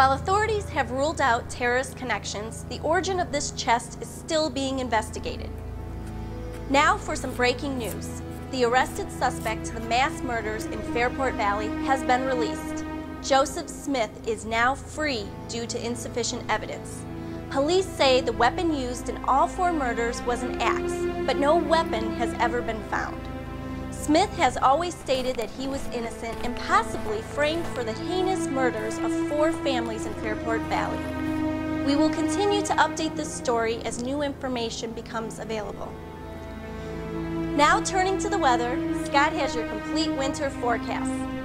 While authorities have ruled out terrorist connections, the origin of this chest is still being investigated. Now for some breaking news. The arrested suspect to the mass murders in Fairport Valley has been released. Joseph Smith is now free due to insufficient evidence. Police say the weapon used in all four murders was an axe, but no weapon has ever been found. Smith has always stated that he was innocent and possibly framed for the heinous murders of four families in Fairport Valley. We will continue to update this story as new information becomes available. Now turning to the weather, Scott has your complete winter forecast.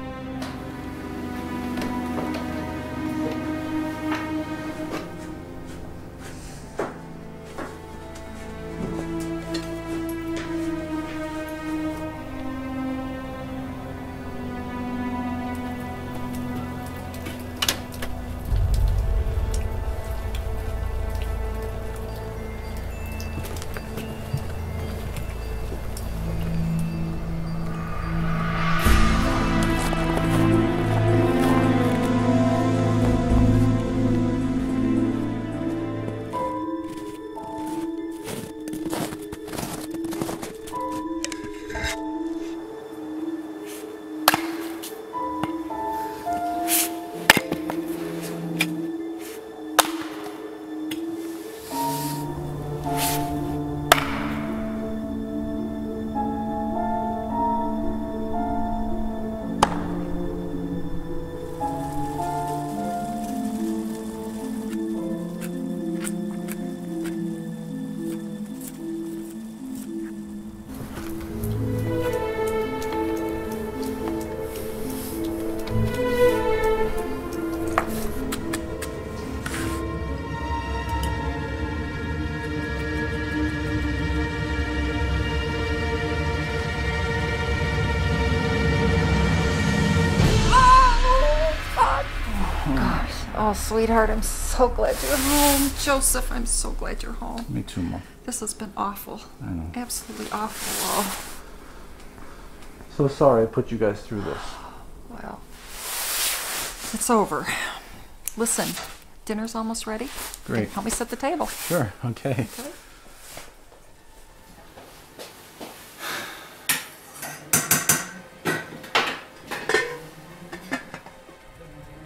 Oh, gosh. Oh sweetheart, I'm so glad you're home. Joseph, I'm so glad you're home. Me too, Mom. This has been awful. I know. Absolutely awful. Oh, So sorry I put you guys through this. Well, it's over. Listen, dinner's almost ready. Great. Help me set the table. Sure, okay. Okay.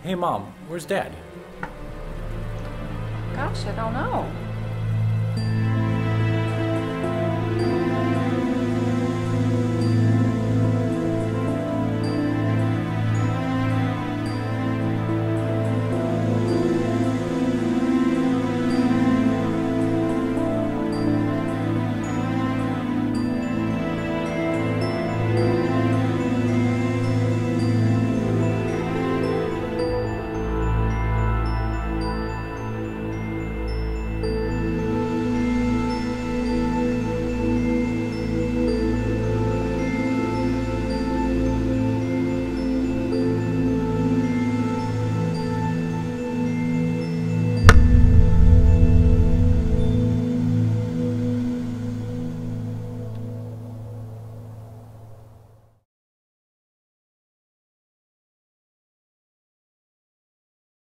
Hey, Mom, where's Dad? Gosh, I don't know.